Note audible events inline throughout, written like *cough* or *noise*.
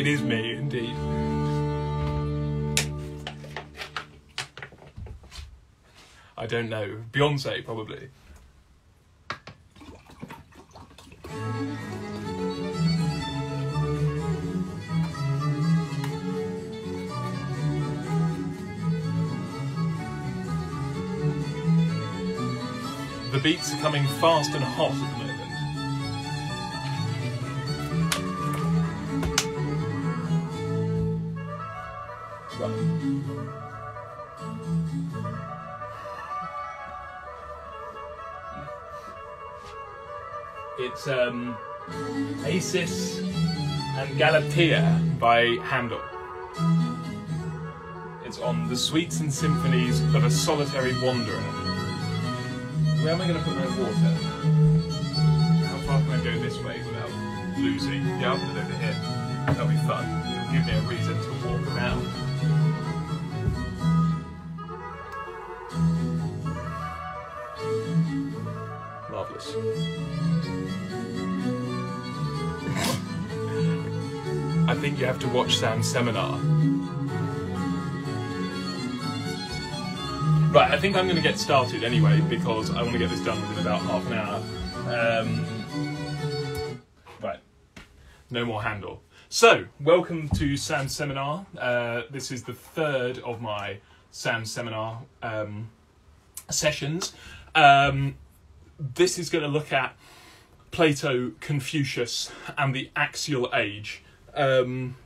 it is me indeed. I don't know. Beyonce, probably. The beats are coming fast and hot It's um, Acis and Galatea by Handel. It's on the Suites and Symphonies of a Solitary Wanderer. Where am I going to put my water? How far can I go this way without losing? Yeah, I'll put it over here. That'll be fun. It'll give me a reason to walk around. Think you have to watch Sam's seminar. Right, I think I'm going to get started anyway because I want to get this done within about half an hour. Um, right, no more Handel. So, welcome to Sam's seminar. Uh, this is the third of my Sam's seminar um, sessions. Um, this is going to look at Plato, Confucius, and the axial age. Um,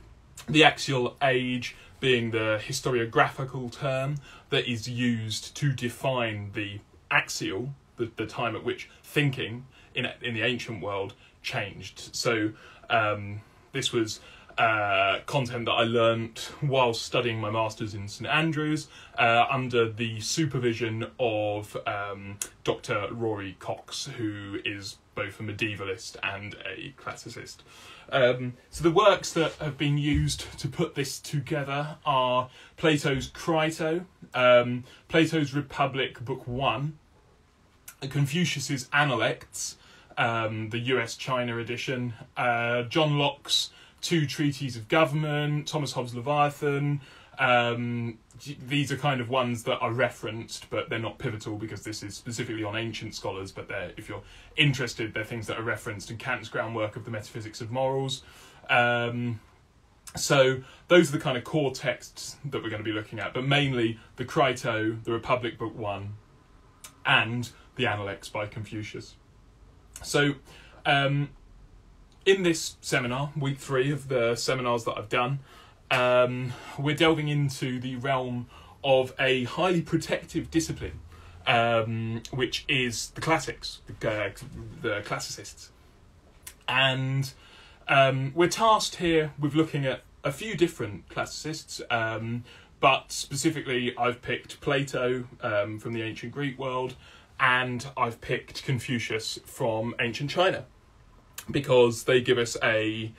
the axial age being the historiographical term that is used to define the axial, the, the time at which thinking in in the ancient world changed. So um, this was uh, content that I learnt while studying my masters in St Andrews uh, under the supervision of um, Dr. Rory Cox, who is both a medievalist and a classicist. Um, so the works that have been used to put this together are Plato's Crito, um, Plato's Republic, Book One, Confucius's Analects, um, the U.S. China edition, uh, John Locke's Two Treatises of Government, Thomas Hobbes' Leviathan. Um, these are kind of ones that are referenced, but they're not pivotal because this is specifically on ancient scholars. But they're, if you're interested, they're things that are referenced in Kant's groundwork of the metaphysics of morals. Um, so those are the kind of core texts that we're going to be looking at, but mainly the Crito, the Republic Book One, and the Analects by Confucius. So, um, in this seminar, week three of the seminars that I've done, um, we're delving into the realm of a highly protective discipline, um, which is the classics, the, uh, the classicists. And um, we're tasked here with looking at a few different classicists, um, but specifically, I've picked Plato um, from the ancient Greek world, and I've picked Confucius from ancient China because they give us a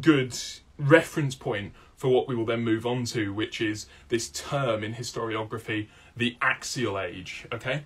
good reference point for what we will then move on to, which is this term in historiography, the axial age. Okay?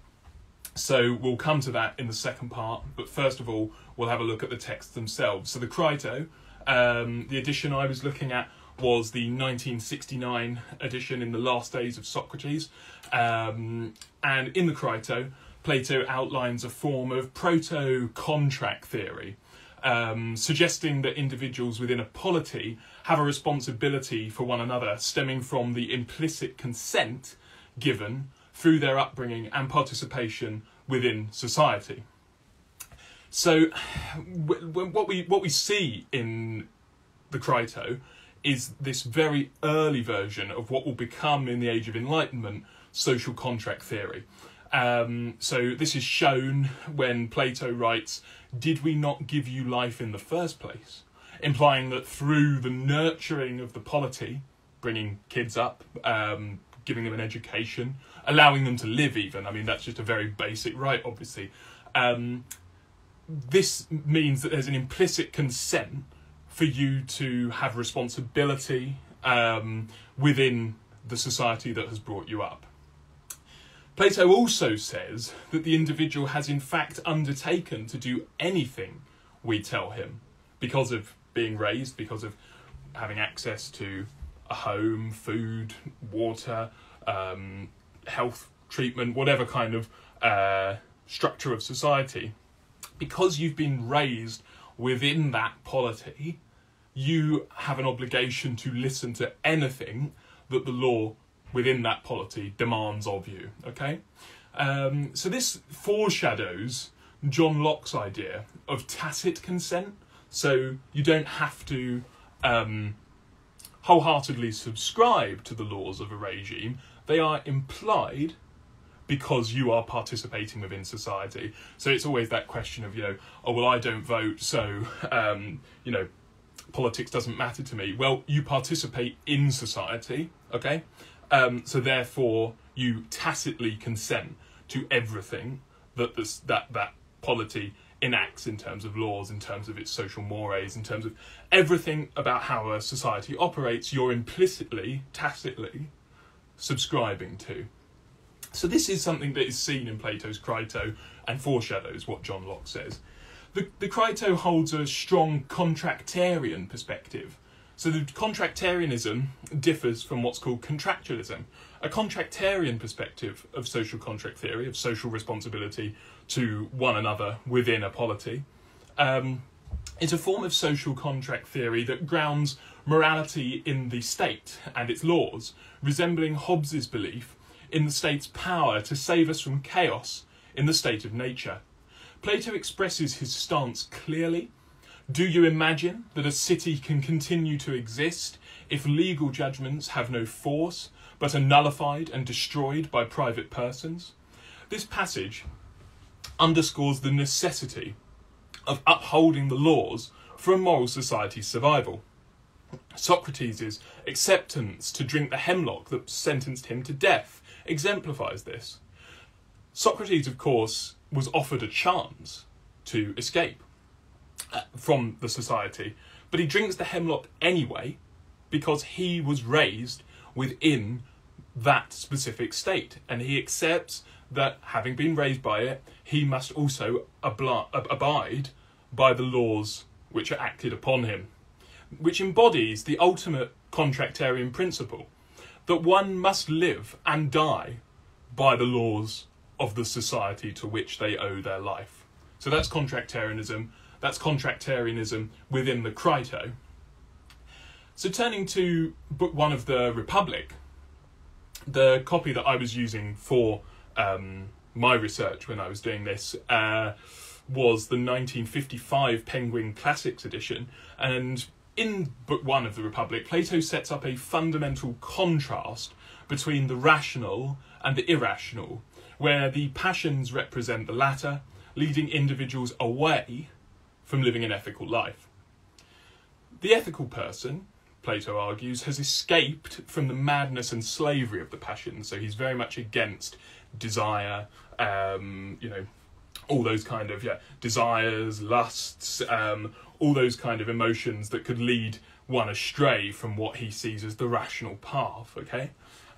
So we'll come to that in the second part, but first of all, we'll have a look at the texts themselves. So the Crito, um, the edition I was looking at was the 1969 edition in the last days of Socrates. Um, and in the Crito, Plato outlines a form of proto contract theory, um, suggesting that individuals within a polity have a responsibility for one another stemming from the implicit consent given through their upbringing and participation within society. So, what we what we see in the Crito is this very early version of what will become in the Age of Enlightenment social contract theory. Um, so this is shown when Plato writes, "Did we not give you life in the first place?" Implying that through the nurturing of the polity, bringing kids up, um, giving them an education, allowing them to live even. I mean, that's just a very basic right, obviously. Um, this means that there's an implicit consent for you to have responsibility um, within the society that has brought you up. Plato also says that the individual has in fact undertaken to do anything we tell him because of being raised, because of having access to a home, food, water, um, health treatment, whatever kind of uh, structure of society, because you've been raised within that polity, you have an obligation to listen to anything that the law within that polity demands of you. Okay? Um, so this foreshadows John Locke's idea of tacit consent. So you don't have to um, wholeheartedly subscribe to the laws of a regime, they are implied because you are participating within society. So it's always that question of, you know, oh, well, I don't vote, so, um, you know, politics doesn't matter to me. Well, you participate in society, okay? Um, so therefore, you tacitly consent to everything that this, that that polity enacts in terms of laws, in terms of its social mores, in terms of everything about how a society operates. You're implicitly, tacitly subscribing to. So this is something that is seen in Plato's Crito and foreshadows what John Locke says. The, the Crito holds a strong contractarian perspective. So the contractarianism differs from what's called contractualism. A contractarian perspective of social contract theory, of social responsibility to one another within a polity, um, is a form of social contract theory that grounds morality in the state and its laws, resembling Hobbes's belief in the state's power to save us from chaos in the state of nature. Plato expresses his stance clearly. Do you imagine that a city can continue to exist if legal judgments have no force but are nullified and destroyed by private persons? This passage underscores the necessity of upholding the laws for a moral society's survival. Socrates' acceptance to drink the hemlock that sentenced him to death exemplifies this. Socrates, of course, was offered a chance to escape uh, from the society, but he drinks the hemlock anyway because he was raised within that specific state and he accepts that having been raised by it, he must also abide by the laws which are acted upon him, which embodies the ultimate contractarian principle that one must live and die by the laws of the society to which they owe their life. So that's contractarianism. That's contractarianism within the Crito. So turning to book one of the Republic, the copy that I was using for um, my research when I was doing this uh, was the 1955 Penguin Classics edition, and in Book One of the Republic, Plato sets up a fundamental contrast between the rational and the irrational, where the passions represent the latter, leading individuals away from living an ethical life. The ethical person, Plato argues, has escaped from the madness and slavery of the passions, so he's very much against desire, um, you know, all those kind of yeah desires, lusts, um, all those kind of emotions that could lead one astray from what he sees as the rational path. Okay,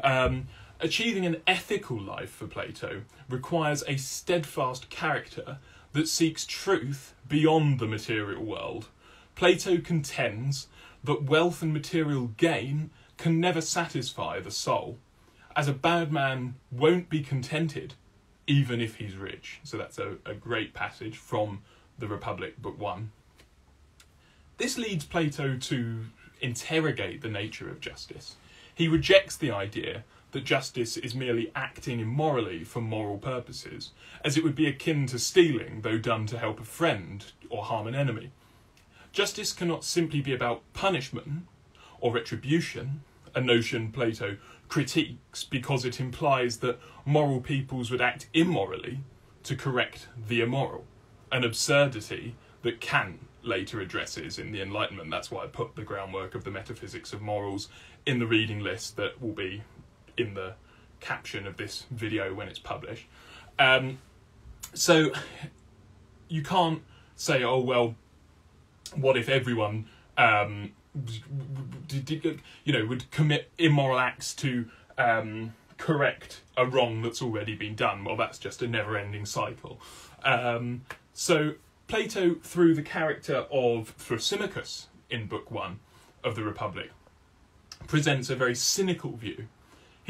um, achieving an ethical life for Plato requires a steadfast character that seeks truth beyond the material world. Plato contends that wealth and material gain can never satisfy the soul as a bad man won't be contented even if he's rich. So that's a, a great passage from the Republic, Book 1. This leads Plato to interrogate the nature of justice. He rejects the idea that justice is merely acting immorally for moral purposes, as it would be akin to stealing, though done to help a friend or harm an enemy. Justice cannot simply be about punishment or retribution, a notion Plato critiques because it implies that moral peoples would act immorally to correct the immoral, an absurdity that Kant later addresses in the Enlightenment. That's why I put the groundwork of the metaphysics of morals in the reading list that will be in the caption of this video when it's published. Um, so you can't say, oh, well, what if everyone um, you know, would commit immoral acts to um, correct a wrong that's already been done. Well, that's just a never-ending cycle. Um, so Plato, through the character of Thrasymachus in Book One, of the Republic, presents a very cynical view.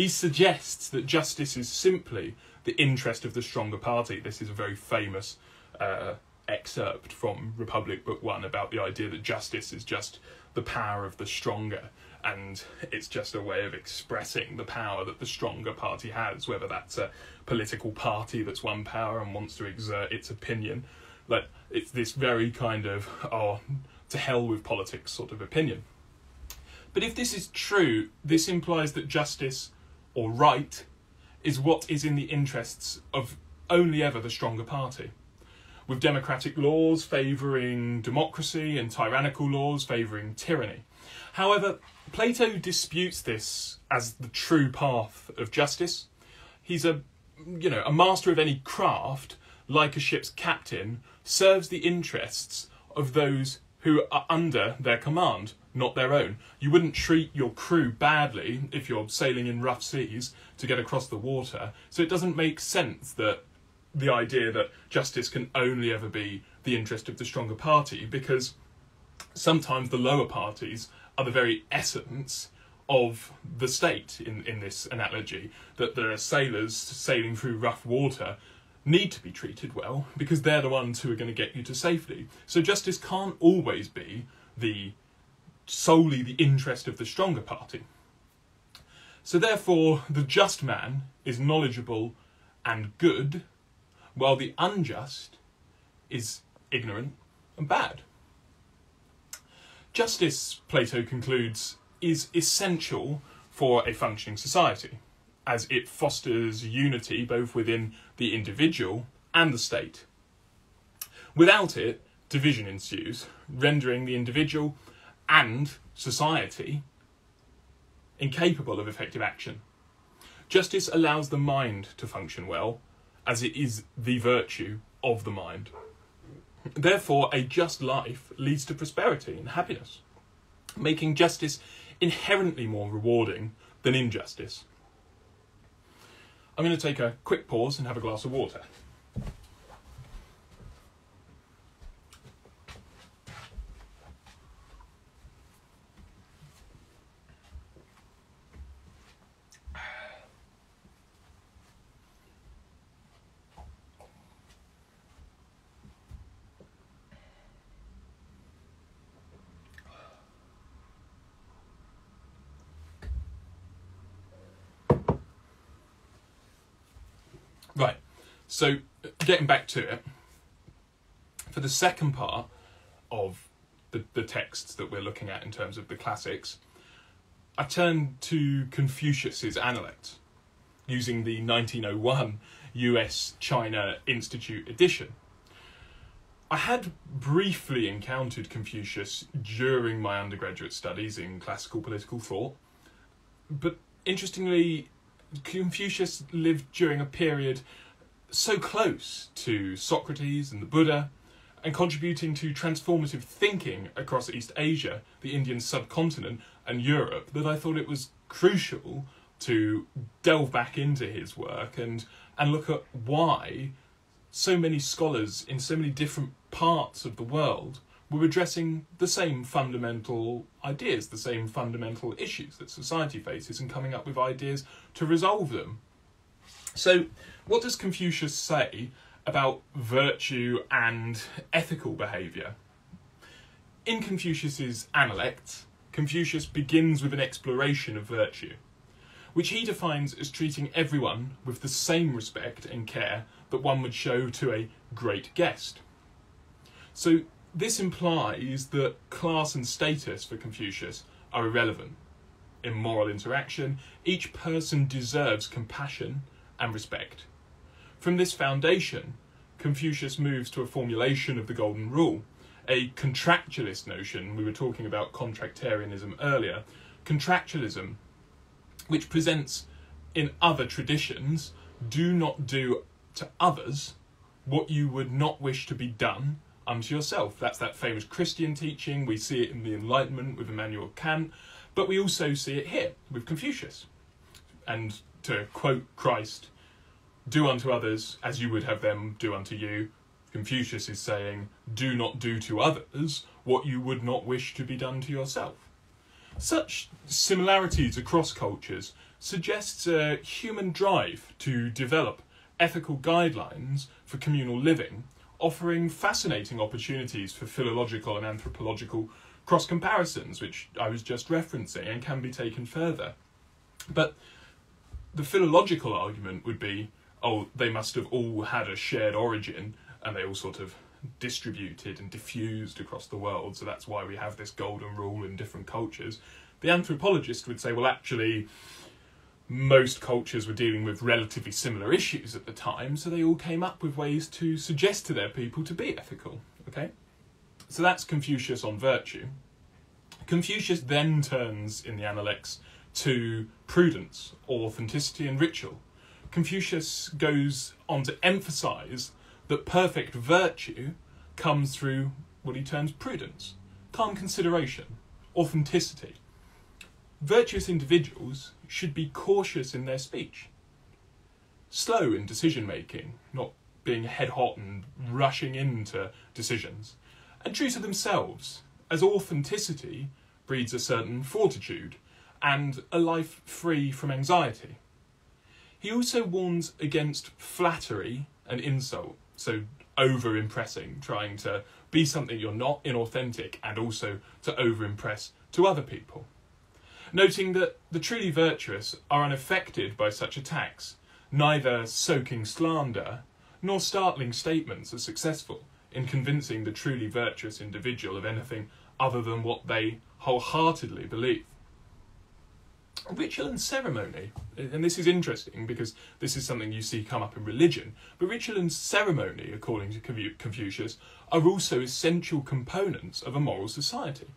He suggests that justice is simply the interest of the stronger party. This is a very famous uh, excerpt from Republic Book One about the idea that justice is just the power of the stronger, and it's just a way of expressing the power that the stronger party has, whether that's a political party that's won power and wants to exert its opinion. Like it's this very kind of oh to hell with politics sort of opinion. But if this is true, this implies that justice or right is what is in the interests of only ever the stronger party with democratic laws favouring democracy and tyrannical laws favouring tyranny. However, Plato disputes this as the true path of justice. He's a you know, a master of any craft, like a ship's captain, serves the interests of those who are under their command, not their own. You wouldn't treat your crew badly if you're sailing in rough seas to get across the water, so it doesn't make sense that the idea that justice can only ever be the interest of the stronger party because sometimes the lower parties are the very essence of the state in, in this analogy that the sailors sailing through rough water need to be treated well because they're the ones who are going to get you to safety so justice can't always be the solely the interest of the stronger party so therefore the just man is knowledgeable and good while the unjust is ignorant and bad. Justice, Plato concludes, is essential for a functioning society, as it fosters unity both within the individual and the state. Without it, division ensues, rendering the individual and society incapable of effective action. Justice allows the mind to function well, as it is the virtue of the mind. Therefore, a just life leads to prosperity and happiness, making justice inherently more rewarding than injustice. I'm going to take a quick pause and have a glass of water. Right. So, getting back to it, for the second part of the, the texts that we're looking at in terms of the classics, I turned to Confucius's Analects using the 1901 US China Institute edition. I had briefly encountered Confucius during my undergraduate studies in classical political thought, but interestingly, Confucius lived during a period so close to Socrates and the Buddha and contributing to transformative thinking across East Asia, the Indian subcontinent, and Europe that I thought it was crucial to delve back into his work and, and look at why so many scholars in so many different parts of the world were addressing the same fundamental ideas, the same fundamental issues that society faces, and coming up with ideas to resolve them. So, what does Confucius say about virtue and ethical behaviour? In Confucius's Analects, Confucius begins with an exploration of virtue, which he defines as treating everyone with the same respect and care that one would show to a great guest. So, this implies that class and status for Confucius are irrelevant. In moral interaction, each person deserves compassion and respect. From this foundation, Confucius moves to a formulation of the Golden Rule, a contractualist notion. We were talking about contractarianism earlier. Contractualism, which presents in other traditions, do not do to others what you would not wish to be done unto yourself. That's that famous Christian teaching. We see it in the Enlightenment with Immanuel Kant, but we also see it here with Confucius. And to quote Christ, do unto others as you would have them do unto you. Confucius is saying, do not do to others what you would not wish to be done to yourself. Such similarities across cultures suggests a human drive to develop ethical guidelines for communal living, offering fascinating opportunities for philological and anthropological cross comparisons, which I was just referencing and can be taken further. But the philological argument would be oh, they must have all had a shared origin and they all sort of distributed and diffused across the world, so that's why we have this golden rule in different cultures. The anthropologist would say, well, actually, most cultures were dealing with relatively similar issues at the time, so they all came up with ways to suggest to their people to be ethical. Okay? So that's Confucius on virtue. Confucius then turns in the Analects to prudence, authenticity, and ritual. Confucius goes on to emphasize that perfect virtue comes through what he terms prudence, calm consideration, authenticity. Virtuous individuals should be cautious in their speech, slow in decision making, not being head hot and rushing into decisions, and true to themselves, as authenticity breeds a certain fortitude and a life free from anxiety. He also warns against flattery and insult, so over impressing, trying to be something you're not inauthentic, and also to over impress to other people. Noting that the truly virtuous are unaffected by such attacks, neither soaking slander nor startling statements are successful in convincing the truly virtuous individual of anything other than what they wholeheartedly believe ritual and ceremony, and this is interesting because this is something you see come up in religion, but ritual and ceremony, according to Confucius, are also essential components of a moral society.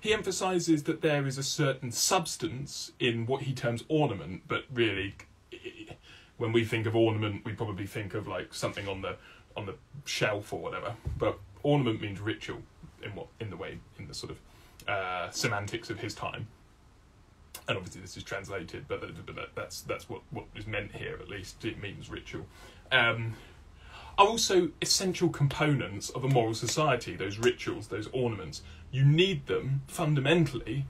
He emphasizes that there is a certain substance in what he terms ornament, but really, when we think of ornament, we probably think of like something on the on the shelf or whatever. But ornament means ritual in what in the way in the sort of uh, semantics of his time and obviously this is translated, but, but that's that's what, what is meant here at least. It means ritual. Um, are also essential components of a moral society. Those rituals, those ornaments, you need them fundamentally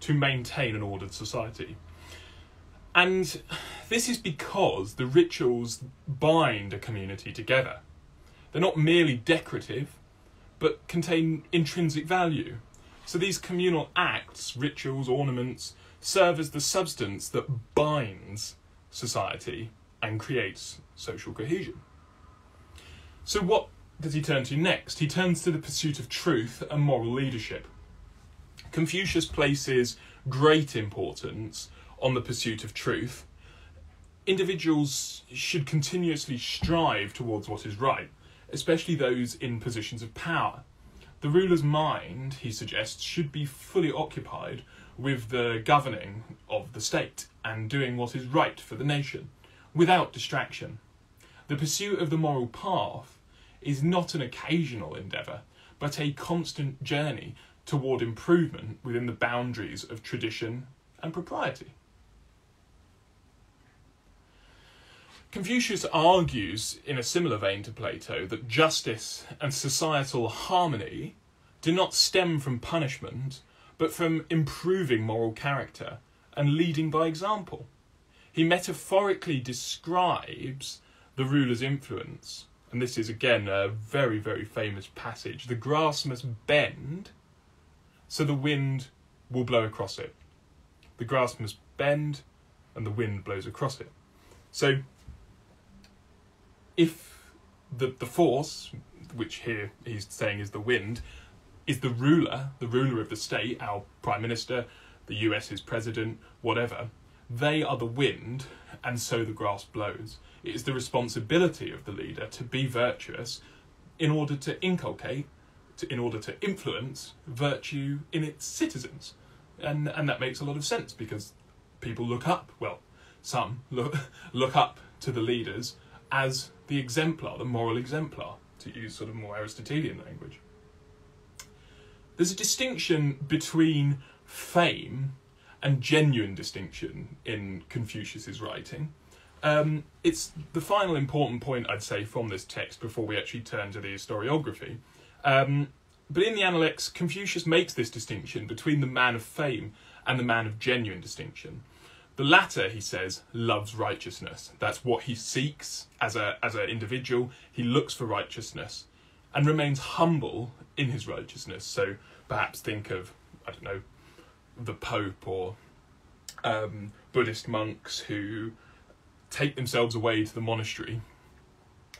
to maintain an ordered society. And this is because the rituals bind a community together. They're not merely decorative, but contain intrinsic value. So these communal acts, rituals, ornaments, serve as the substance that binds society and creates social cohesion. So, what does he turn to next? He turns to the pursuit of truth and moral leadership. Confucius places great importance on the pursuit of truth. Individuals should continuously strive towards what is right, especially those in positions of power. The ruler's mind, he suggests, should be fully occupied with the governing of the state and doing what is right for the nation, without distraction. The pursuit of the moral path is not an occasional endeavour, but a constant journey toward improvement within the boundaries of tradition and propriety. Confucius argues, in a similar vein to Plato, that justice and societal harmony do not stem from punishment, but from improving moral character and leading by example. He metaphorically describes the ruler's influence, and this is again a very, very famous passage. The grass must bend so the wind will blow across it. The grass must bend and the wind blows across it. So, if the, the force, which here he's saying is the wind, is the ruler, the ruler of the state, our prime minister, the US's president, whatever. They are the wind, and so the grass blows. It is the responsibility of the leader to be virtuous in order to inculcate, to, in order to influence virtue in its citizens. And, and that makes a lot of sense because people look up, well, some look, *laughs* look up to the leaders as the exemplar, the moral exemplar, to use sort of more Aristotelian language. There's a distinction between fame and genuine distinction in Confucius's writing. Um, it's the final important point I'd say from this text before we actually turn to the historiography. Um, but in the Analects, Confucius makes this distinction between the man of fame and the man of genuine distinction. The latter, he says, loves righteousness. That's what he seeks as a as an individual. He looks for righteousness and remains humble in his righteousness. So perhaps think of I don't know the Pope or um, Buddhist monks who take themselves away to the monastery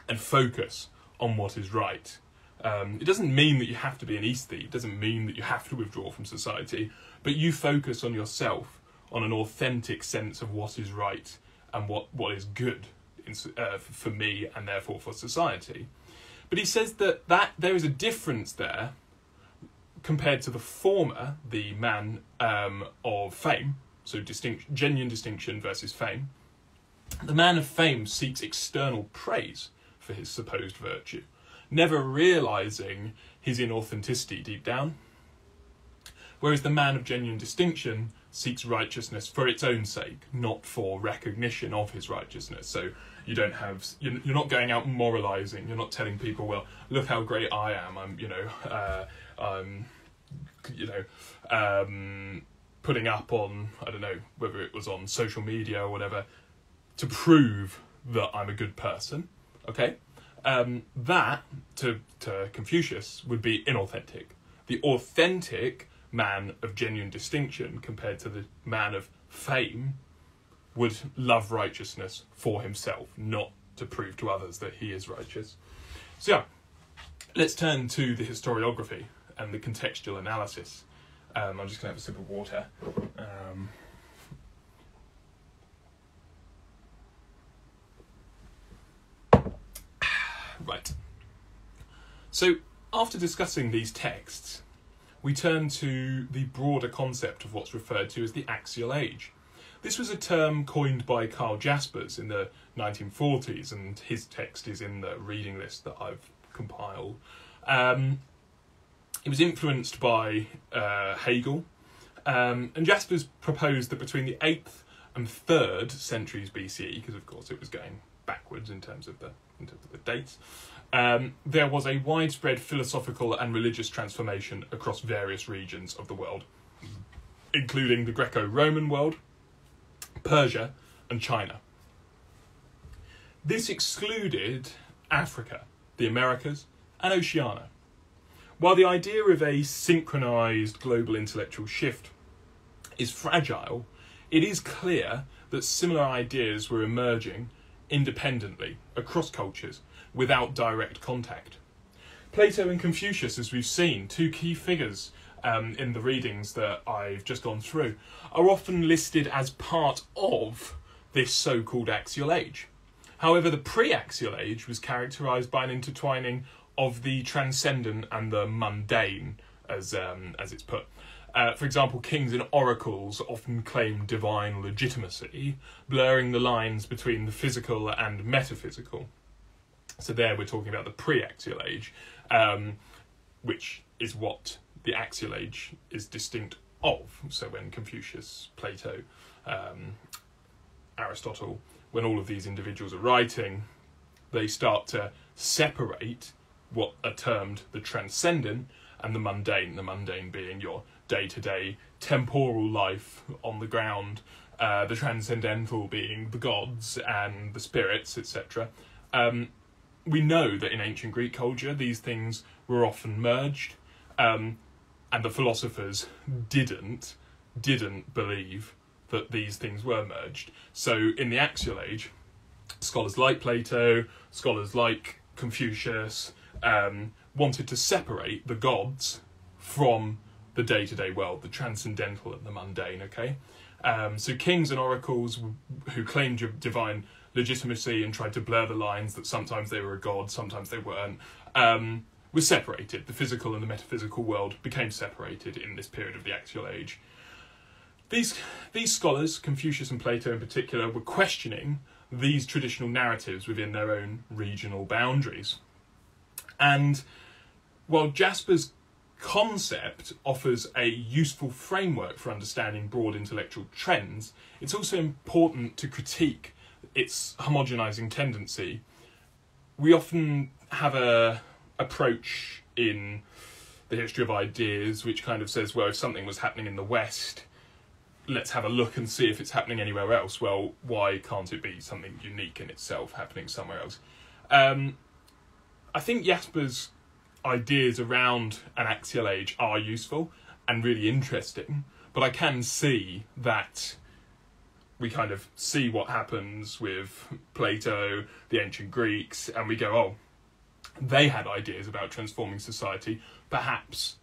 and focus on what is right. Um, it doesn't mean that you have to be an aesthete. It doesn't mean that you have to withdraw from society, but you focus on yourself on an authentic sense of what is right and what, what is good in, uh, for me and therefore for society. But he says that, that there is a difference there compared to the former, the man um, of fame, so distinct, genuine distinction versus fame. The man of fame seeks external praise for his supposed virtue, never realizing his inauthenticity deep down. Whereas the man of genuine distinction seeks righteousness for its own sake, not for recognition of his righteousness. So you don't have you're not going out moralizing. You're not telling people, well, look how great I am. I'm you know uh, I'm you know um, putting up on I don't know whether it was on social media or whatever to prove that I'm a good person. Okay, um, that to to Confucius would be inauthentic. The authentic man of genuine distinction compared to the man of fame would love righteousness for himself, not to prove to others that he is righteous. So, yeah, let's turn to the historiography and the contextual analysis. Um, I'm just going to have a sip of water. Um, *sighs* right. So, after discussing these texts, we turn to the broader concept of what's referred to as the axial age. This was a term coined by Karl Jaspers in the 1940s, and his text is in the reading list that I've compiled. Um, it was influenced by uh, Hegel, um, and Jaspers proposed that between the 8th and 3rd centuries BCE, because of course it was going backwards in terms of the, in terms of the dates, um, there was a widespread philosophical and religious transformation across various regions of the world, including the Greco Roman world, Persia, and China. This excluded Africa, the Americas, and Oceania. While the idea of a synchronized global intellectual shift is fragile, it is clear that similar ideas were emerging independently across cultures without direct contact. Plato and Confucius, as we've seen, two key figures um, in the readings that I've just gone through, are often listed as part of this so called axial age. However, the pre axial age was characterized by an intertwining of the transcendent and the mundane, as, um, as it's put. Uh, for example, kings and oracles often claim divine legitimacy, blurring the lines between the physical and metaphysical. So there we're talking about the pre-axial age, um, which is what the axial age is distinct of. So when Confucius, Plato, um, Aristotle, when all of these individuals are writing, they start to separate what are termed the transcendent and the mundane. The mundane being your day-to-day temporal life on the ground, uh, the transcendental being the gods and the spirits, etc. Um, we know that in ancient Greek culture these things were often merged, um, and the philosophers didn't didn't believe that these things were merged. So in the axial age, scholars like Plato, scholars like Confucius, um, wanted to separate the gods from the day to day world, the transcendental and the mundane. Okay, um, so kings and oracles who claimed divine legitimacy and tried to blur the lines that sometimes they were a god, sometimes they weren't, um, was separated. The physical and the metaphysical world became separated in this period of the axial age. These, these scholars, Confucius and Plato in particular, were questioning these traditional narratives within their own regional boundaries. And while Jaspers' concept offers a useful framework for understanding broad intellectual trends, it's also important to critique its homogenizing tendency. We often have a approach in the history of ideas, which kind of says, well, if something was happening in the West, let's have a look and see if it's happening anywhere else. Well, why can't it be something unique in itself happening somewhere else? Um, I think Jaspers' ideas around an axial age are useful and really interesting, but I can see that we kind of see what happens with Plato, the ancient Greeks, and we go, oh, they had ideas about transforming society. Perhaps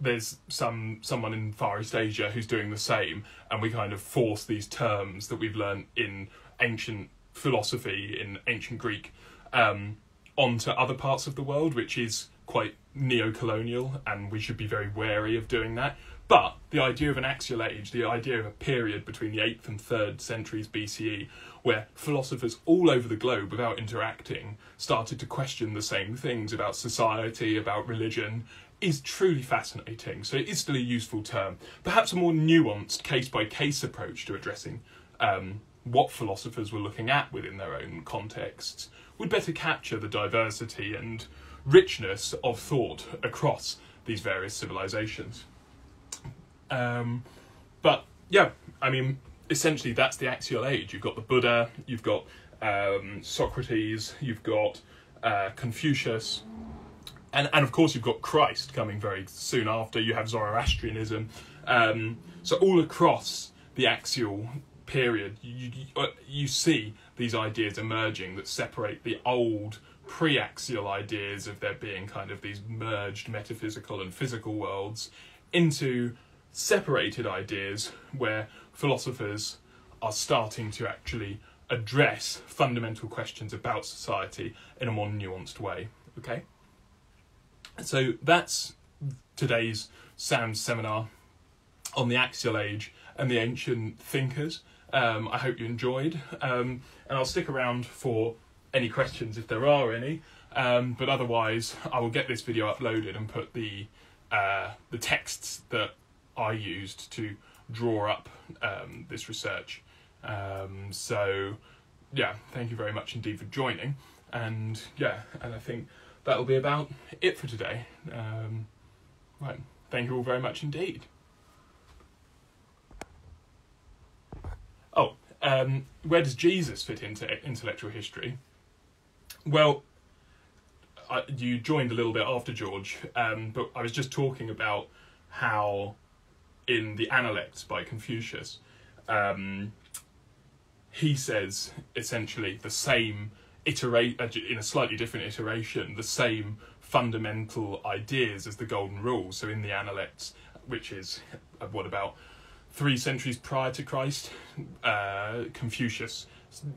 there's some someone in Far East Asia who's doing the same, and we kind of force these terms that we've learned in ancient philosophy, in ancient Greek, um, onto other parts of the world, which is quite neo-colonial, and we should be very wary of doing that. But the idea of an axial age, the idea of a period between the 8th and 3rd centuries BCE, where philosophers all over the globe, without interacting, started to question the same things about society, about religion, is truly fascinating. So it is still a useful term. Perhaps a more nuanced case by case approach to addressing um, what philosophers were looking at within their own contexts would better capture the diversity and richness of thought across these various civilizations. Um, but yeah, I mean, essentially that's the axial age. You've got the Buddha, you've got um, Socrates, you've got uh, Confucius, and and of course you've got Christ coming very soon after. You have Zoroastrianism, um, so all across the axial period, you, you, uh, you see these ideas emerging that separate the old pre-axial ideas of there being kind of these merged metaphysical and physical worlds into separated ideas where philosophers are starting to actually address fundamental questions about society in a more nuanced way. Okay? So that's today's Sam's seminar on the axial age and the ancient thinkers. Um, I hope you enjoyed, um, and I'll stick around for any questions if there are any. Um, but otherwise, I will get this video uploaded and put the uh, the texts that I used to draw up um, this research. Um, so, yeah, thank you very much indeed for joining. And yeah, and I think that'll be about it for today. Um, right, thank you all very much indeed. Oh, um, where does Jesus fit into intellectual history? Well, I, you joined a little bit after George, um, but I was just talking about how in the Analects by Confucius, um, he says essentially the same iterate uh, in a slightly different iteration, the same fundamental ideas as the Golden Rule. So in the Analects, which is uh, what about three centuries prior to Christ, uh, Confucius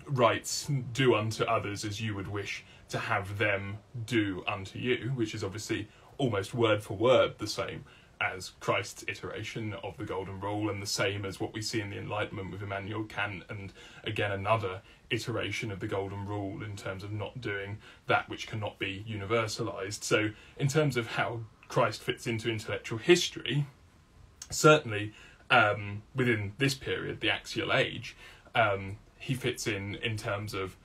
writes, "Do unto others as you would wish to have them do unto you," which is obviously almost word for word the same as Christ's iteration of the Golden Rule, and the same as what we see in the Enlightenment with Immanuel Kant, and again another iteration of the Golden Rule in terms of not doing that which cannot be universalized. So, in terms of how Christ fits into intellectual history, certainly um, within this period, the axial age, um, he fits in in terms of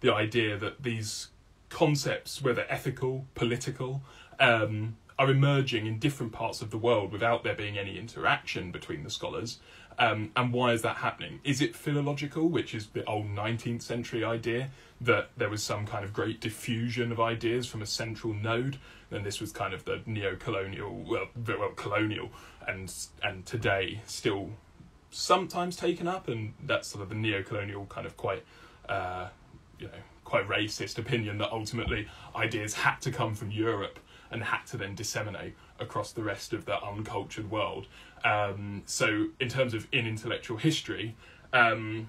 the idea that these concepts, whether ethical, political, um, are emerging in different parts of the world without there being any interaction between the scholars. Um, and why is that happening? Is it philological, which is the old 19th century idea that there was some kind of great diffusion of ideas from a central node? And this was kind of the neo-colonial, well, well, colonial, and and today still sometimes taken up, and that's sort of the neo-colonial kind of quite, uh, you know, quite racist opinion that ultimately ideas had to come from Europe and had to then disseminate across the rest of the uncultured world. Um, so, in terms of in intellectual history, um,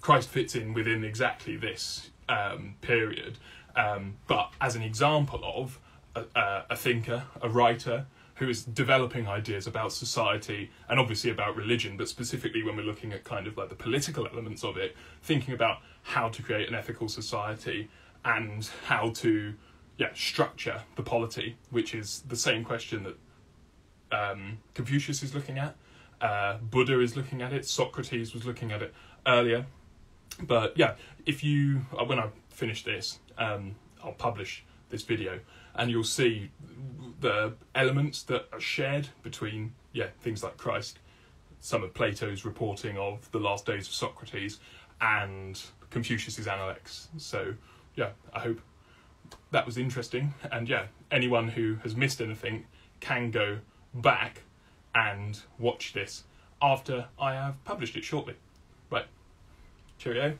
Christ fits in within exactly this um, period, um, but as an example of a, a, thinker, a writer who is developing ideas about society and obviously about religion, but specifically when we're looking at kind of like the political elements of it, thinking about how to create an ethical society and how to yeah, structure the polity, which is the same question that um, Confucius is looking at, uh, Buddha is looking at it, Socrates was looking at it earlier. But yeah, if you, uh, when I finish this, um, I'll publish this video, and you'll see the elements that are shared between yeah things like Christ, some of Plato's reporting of the last days of Socrates, and Confucius's Analects. So yeah, I hope that was interesting, and yeah, anyone who has missed anything can go back and watch this after I have published it shortly. Right, cheerio.